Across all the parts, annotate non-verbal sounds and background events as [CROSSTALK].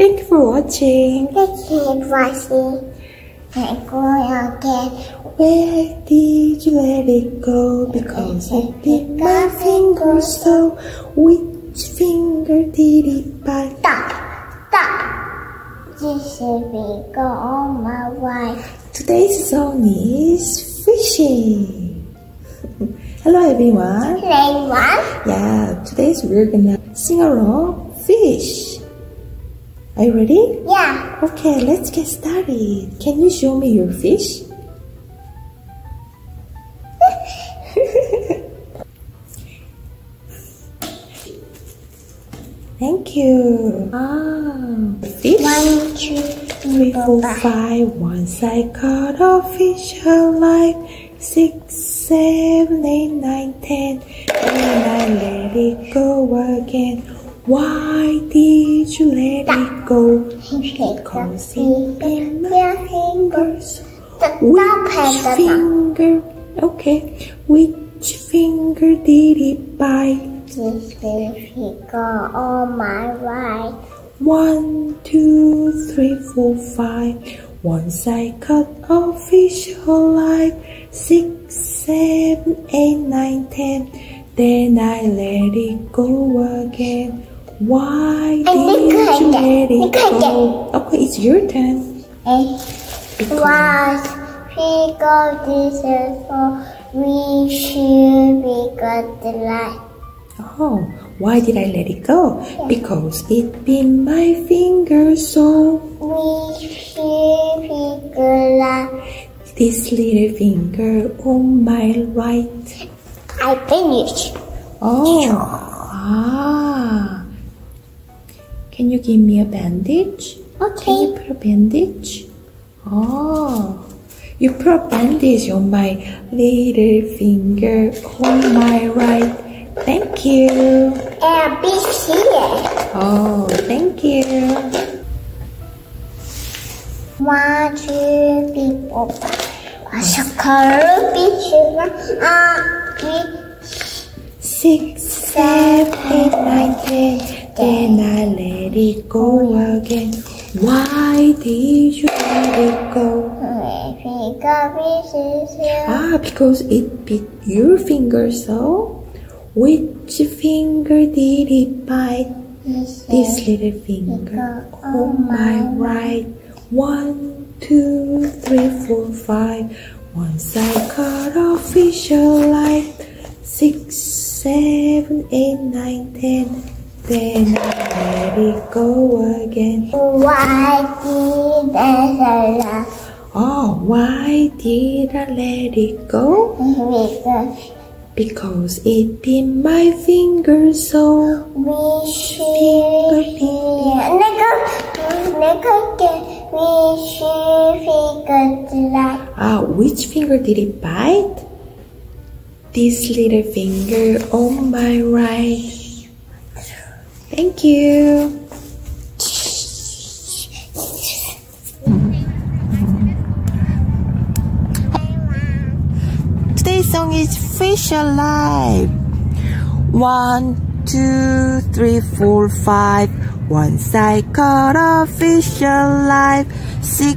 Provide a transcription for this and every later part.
Thank you for watching. Thank you for watching. And go again. Where did you let it go? Because I bit my finger so. Which finger did it bite? Stop. Stop. This is we go on my way. Today's song is fishing. [LAUGHS] Hello everyone. Play one. Yeah, today's we're gonna sing along fish. Are you ready? Yeah. Okay, let's get started. Can you show me your fish? [LAUGHS] Thank you. Ah, fish. One, two, Three, four, five. Once I caught a fish alive. Six, seven, eight, nine, ten. And I let it go again. Why did you let it go? Because it bit my fingers. Which finger? Okay. Which finger did it bite? This go on my way. One, two, three, four, five. Once I caught a fish alive. Six, seven, eight, nine, ten. Then I let it go again. Why And did you at let it go? Okay, it's your turn. And we go this is for we should be got the light. Oh, why did I let it go? Because it bit my finger so. We should be good light. This little finger on my right. I finished. Oh, ah. Can you give me a bandage? Okay. Can you put a bandage? Oh, you put a bandage on my little finger on my right. Thank you. And be here. Oh, thank you. One, two, three, four, five. What's a color? Be here. Uh, three, Six, seven, eight, nine, ten. Then I let it go again. Why did you let it go? three, go, be here. Ah, because it bit your finger so? Which finger did it bite? This little finger on my right. One, two, three, four, five. Once I caught a fish alive. Six, seven, eight, nine, ten. Then I let it go again. Why did I laugh? Oh, why did I let it go? Because Because it bit my finger so. we be good. Ah, which finger did it bite? This little finger on my right. Thank you. Today's song is Fish Alive. One, two, three, four, five. Once I caught a fish alive. Six,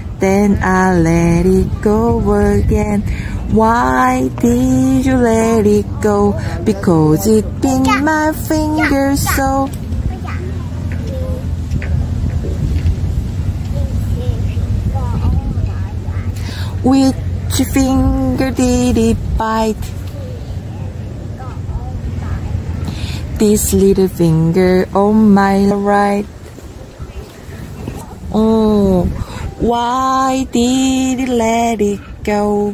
Then I let it go again. Why did you let it go? Because it bit my finger so. Which finger did it bite? This little finger on my right. Oh, why did it let it go?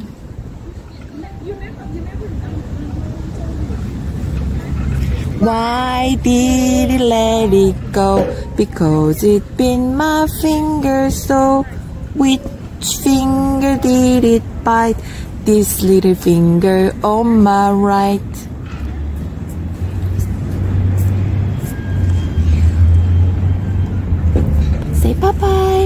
Why did it let it go? Because it bit my finger so. Which finger did it bite? This little finger on my right. Say bye bye.